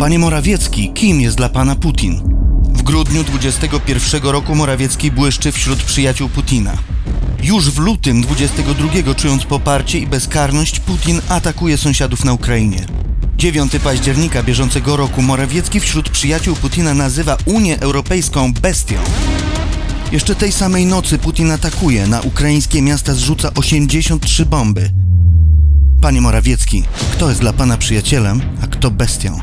Panie Morawiecki, kim jest dla pana Putin? W grudniu 21 roku Morawiecki błyszczy wśród przyjaciół Putina. Już w lutym 22, czując poparcie i bezkarność, Putin atakuje sąsiadów na Ukrainie. 9 października bieżącego roku Morawiecki wśród przyjaciół Putina nazywa Unię Europejską bestią. Jeszcze tej samej nocy Putin atakuje, na ukraińskie miasta zrzuca 83 bomby. Panie Morawiecki, kto jest dla pana przyjacielem, a kto bestią?